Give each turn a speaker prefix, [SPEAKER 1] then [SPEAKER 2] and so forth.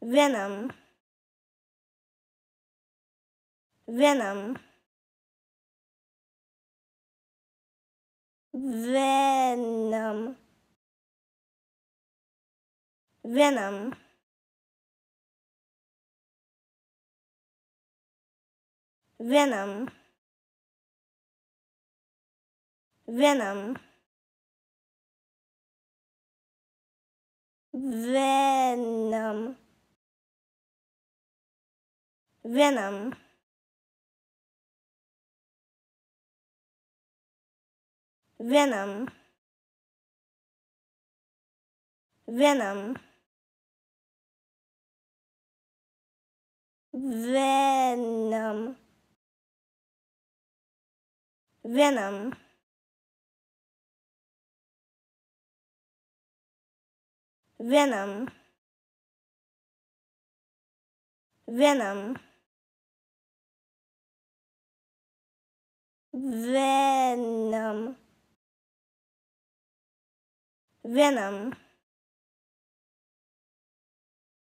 [SPEAKER 1] venom. Venom. Venom. Venom. Venom. Venom. Venom venom. Venom. Venom. Venom. Venom. Venom. Venom venom. Venom